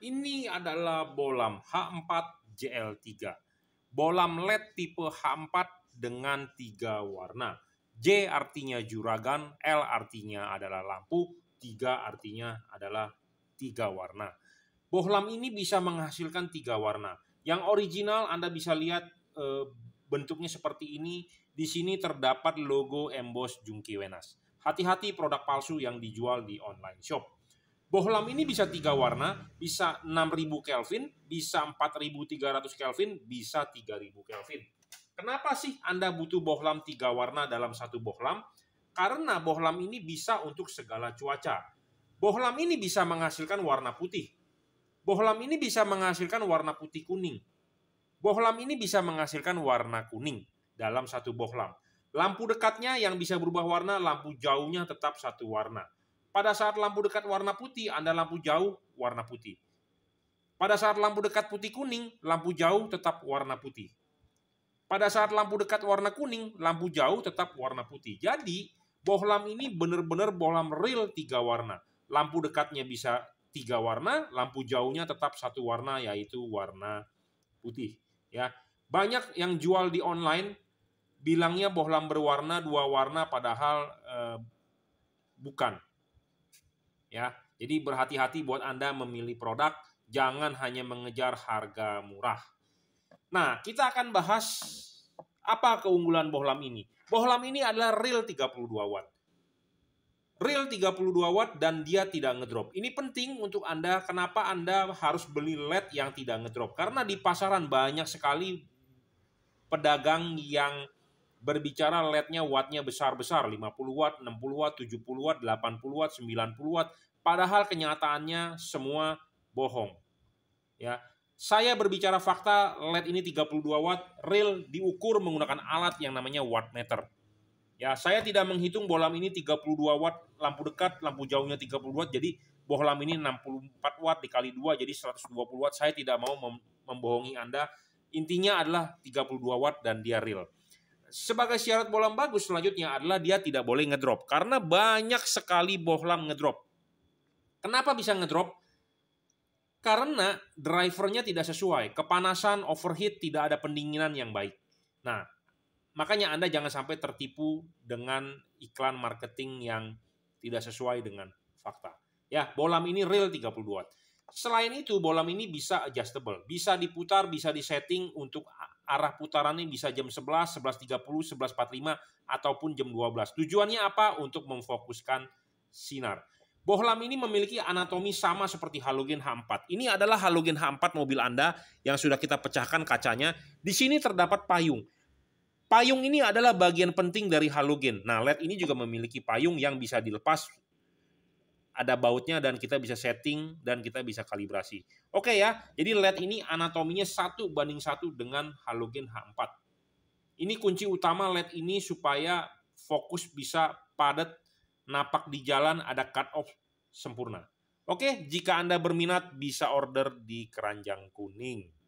Ini adalah bolam H4 JL3. Bolam LED tipe H4 dengan tiga warna. J artinya juragan, L artinya adalah lampu, 3 artinya adalah tiga warna. Bohlam ini bisa menghasilkan tiga warna. Yang original Anda bisa lihat e, bentuknya seperti ini. Di sini terdapat logo emboss Jungki Wenas. Hati-hati produk palsu yang dijual di online shop. Bohlam ini bisa tiga warna, bisa 6000 Kelvin, bisa 4300 Kelvin, bisa 3000 Kelvin. Kenapa sih Anda butuh bohlam tiga warna dalam satu bohlam? Karena bohlam ini bisa untuk segala cuaca. Bohlam ini bisa menghasilkan warna putih. Bohlam ini bisa menghasilkan warna putih kuning. Bohlam ini bisa menghasilkan warna kuning dalam satu bohlam. Lampu dekatnya yang bisa berubah warna, lampu jauhnya tetap satu warna. Pada saat lampu dekat warna putih, Anda lampu jauh warna putih. Pada saat lampu dekat putih kuning, lampu jauh tetap warna putih. Pada saat lampu dekat warna kuning, lampu jauh tetap warna putih. Jadi, bohlam ini benar-benar bohlam real tiga warna. Lampu dekatnya bisa tiga warna, lampu jauhnya tetap satu warna yaitu warna putih. Ya, banyak yang jual di online bilangnya bohlam berwarna dua warna, padahal eh, bukan. Ya, jadi berhati-hati buat anda memilih produk, jangan hanya mengejar harga murah. Nah, kita akan bahas apa keunggulan bohlam ini. Bohlam ini adalah real 32 watt. Real 32 watt dan dia tidak ngedrop. Ini penting untuk Anda, kenapa Anda harus beli LED yang tidak ngedrop. Karena di pasaran banyak sekali pedagang yang berbicara LED-nya wattnya besar-besar, 50 watt, 60 watt, 70 watt, 80 watt, 90 watt. Padahal kenyataannya semua bohong. Ya, saya berbicara fakta, LED ini 32 watt, real diukur menggunakan alat yang namanya wattmeter. Ya, saya tidak menghitung bohlam ini 32 watt, lampu dekat, lampu jauhnya 30 watt, jadi bohlam ini 64 watt dikali 2, jadi 120 watt. Saya tidak mau mem membohongi Anda. Intinya adalah 32 watt dan dia real. Sebagai syarat bohlam bagus selanjutnya adalah dia tidak boleh ngedrop. Karena banyak sekali bohlam ngedrop. Kenapa bisa ngedrop? Karena drivernya tidak sesuai, kepanasan, overheat, tidak ada pendinginan yang baik. Nah, makanya Anda jangan sampai tertipu dengan iklan marketing yang tidak sesuai dengan fakta. Ya, bolam ini real 32 watt. Selain itu, bolam ini bisa adjustable, bisa diputar, bisa disetting untuk arah putarannya bisa jam 11, 11.30, 11.45 ataupun jam 12. Tujuannya apa? Untuk memfokuskan sinar. Bohlam ini memiliki anatomi sama seperti halogen H4. Ini adalah halogen H4 mobil Anda yang sudah kita pecahkan kacanya. Di sini terdapat payung. Payung ini adalah bagian penting dari halogen. Nah, LED ini juga memiliki payung yang bisa dilepas. Ada bautnya dan kita bisa setting dan kita bisa kalibrasi. Oke ya, jadi LED ini anatominya satu banding satu dengan halogen H4. Ini kunci utama LED ini supaya fokus bisa padat napak di jalan ada cut off sempurna. Oke, jika Anda berminat bisa order di keranjang kuning.